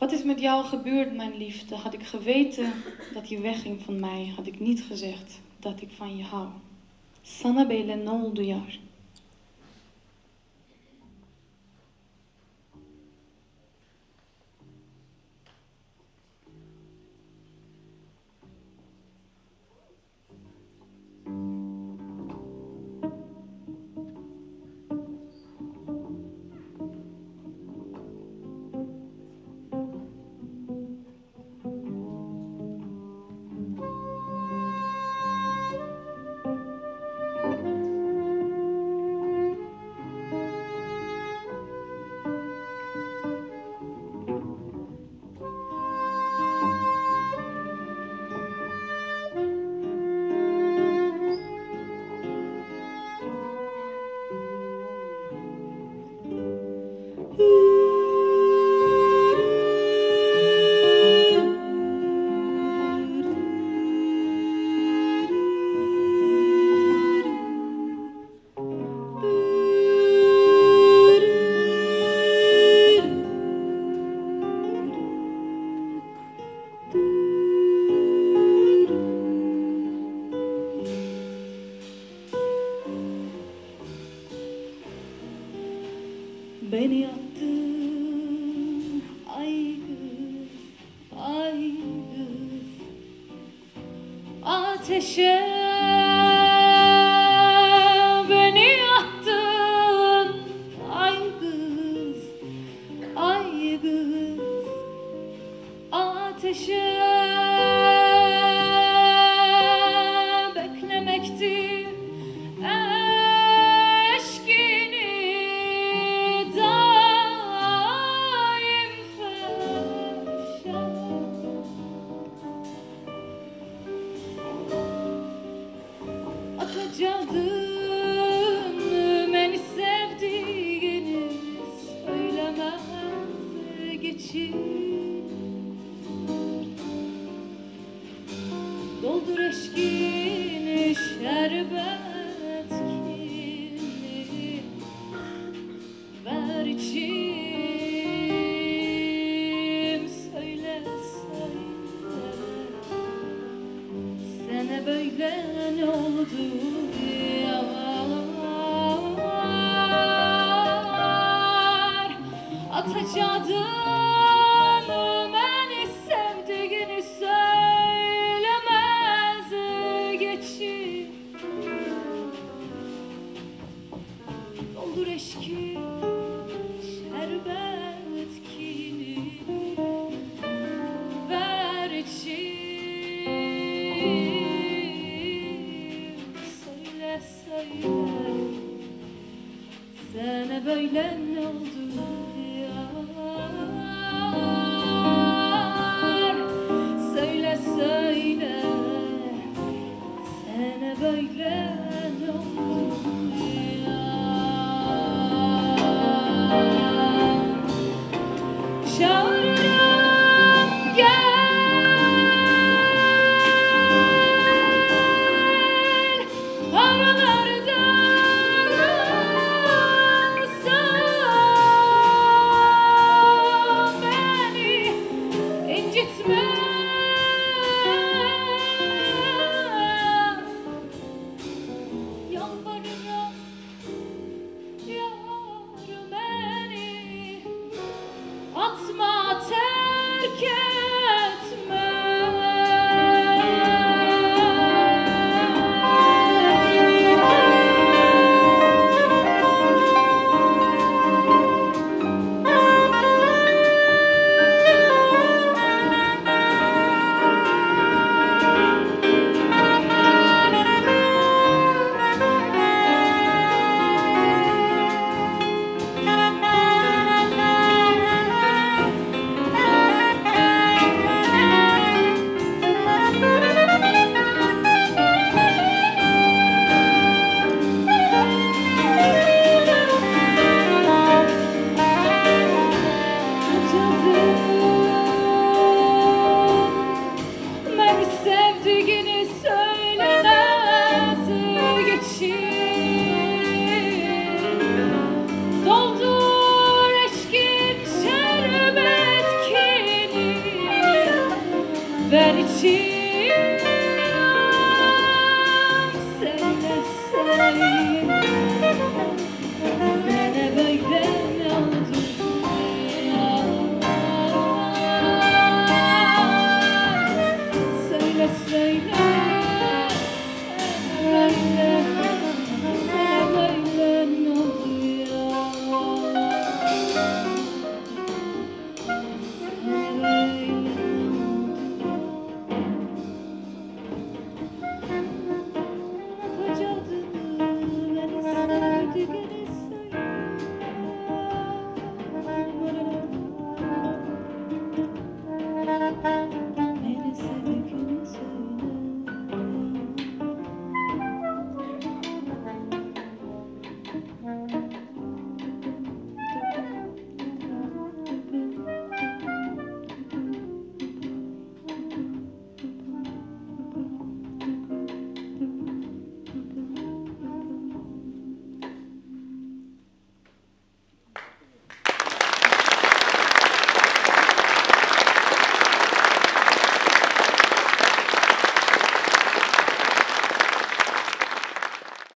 Wat is met jou gebeurd, mijn liefde? Had ik geweten dat je wegging van mij, had ik niet gezegd dat ik van je hou. Sana böyle ne? Beni attın ay kız, ay kız. Ateşe beni attın ay kız, ay kız. Ateşe böyle ne oldu yar Böyle ne oldu yar? Söyle söyle. Sana böyle that it is.